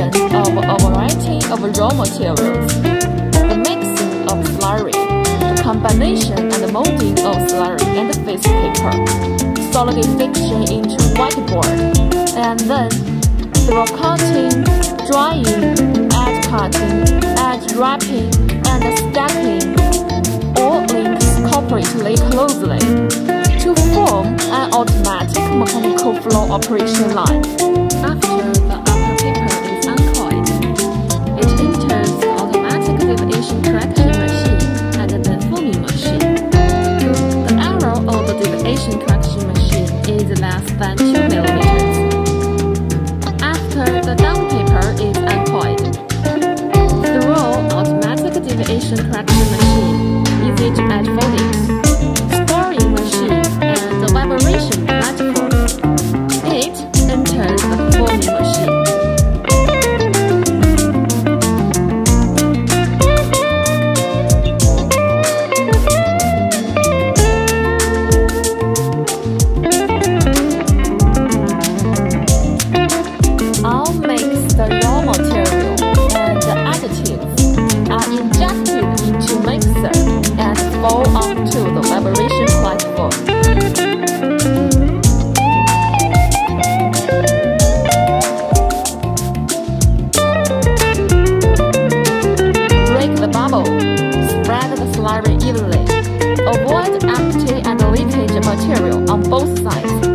of a variety of raw materials, the mixing of slurry, the combination and molding of slurry and face paper, solidification into whiteboard, and then through cutting, drying, edge cutting, edge wrapping, and stacking, all links cooperatively closely to form an automatic mechanical flow operation line. After correction machine and the forming machine. The error of the deviation correction machine is less than 2 millimeters. After the down paper is uncoiled, the roll automatic deviation correction machine is each at 40. Bubble. Spread the slurry evenly. Avoid empty and leakage material on both sides.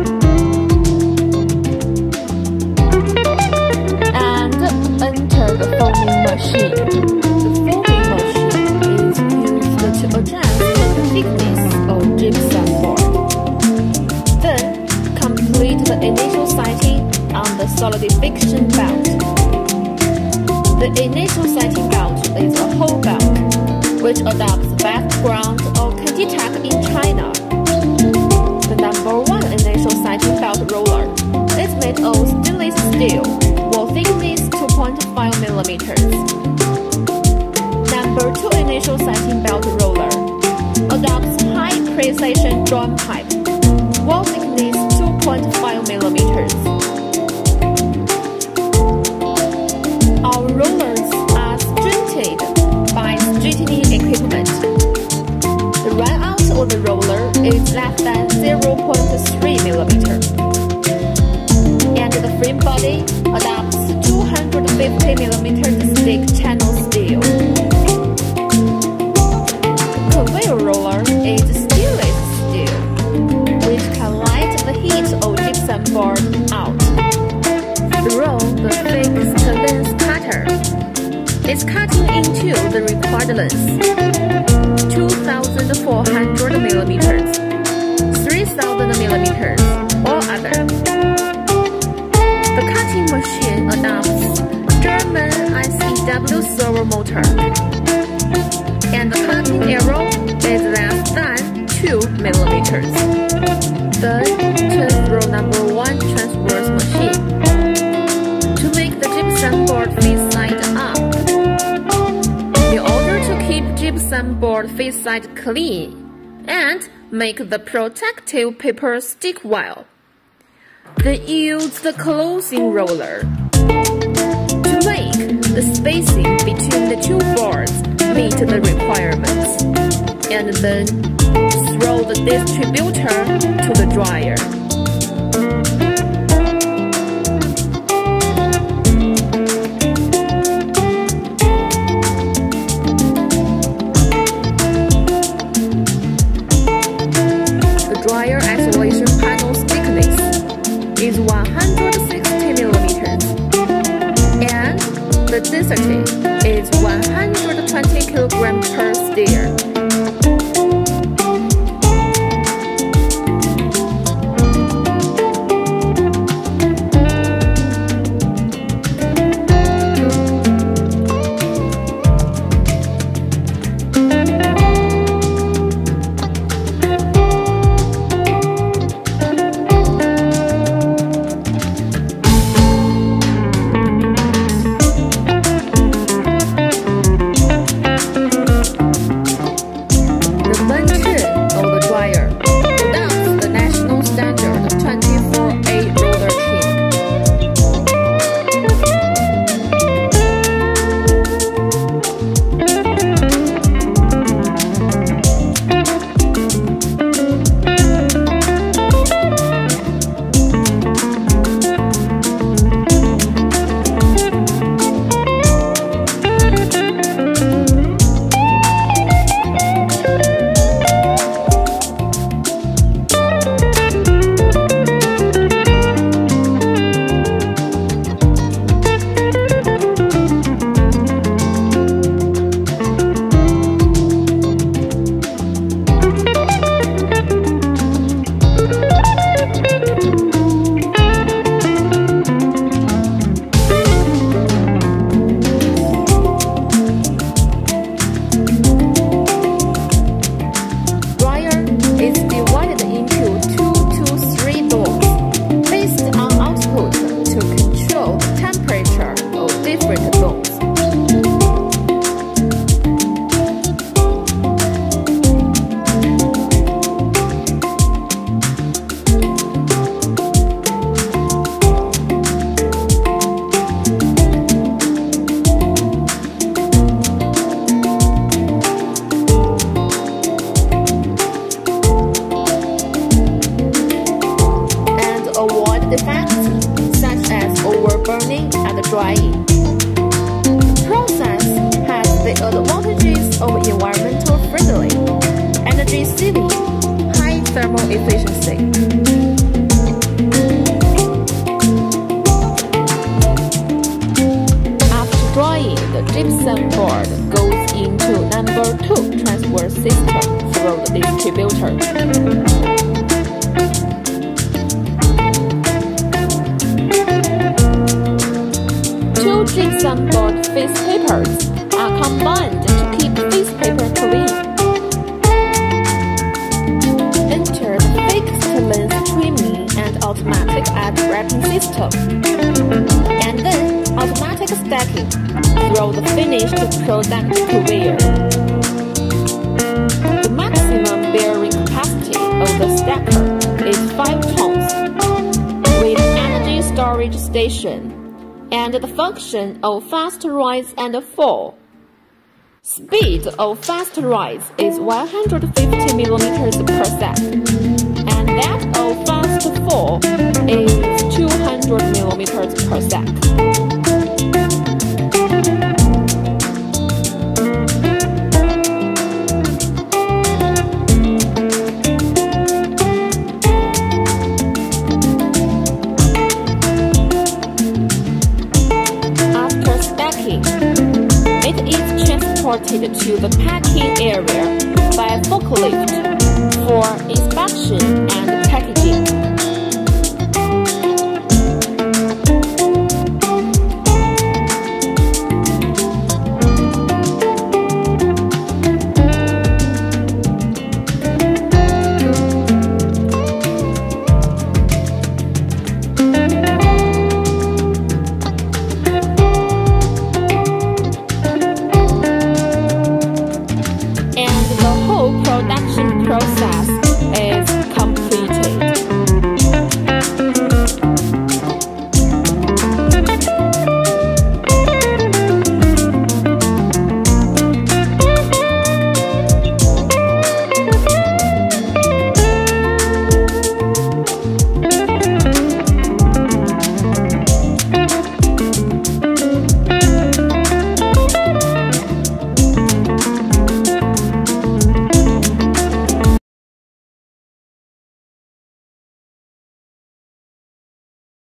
Millimeters. Our rollers are straightened by straightening equipment. The run out of the roller is less than 0.3 millimeter. And the frame body adopts 250 millimeter it's cutting into the required length. 2,400 millimeters, 3,000 millimeters, or other. The cutting machine adopts German ICW servo motor, and the cutting arrow is less than 2 millimeters. Gypsum board face side clean and make the protective paper stick well, then use the closing roller to make the spacing between the two boards meet the requirements, and then throw the distributor to the dryer. The density is 120 kilograms per square. Advantages of environmental friendly, energy saving, high thermal efficiency. After drying, the gypsum board goes into number 2 transfer system through the distributor. Two gypsum board face papers are combined wrapping system. And then automatic stacking through the finished product conveyor. The maximum bearing capacity of the stacker is 5 tons with energy storage station and the function of fast rise and fall. Speed of fast rise is 150 mm per second, that of fast fall is 200 mm per second. transported to the packing area by a forklift for inspection and packaging.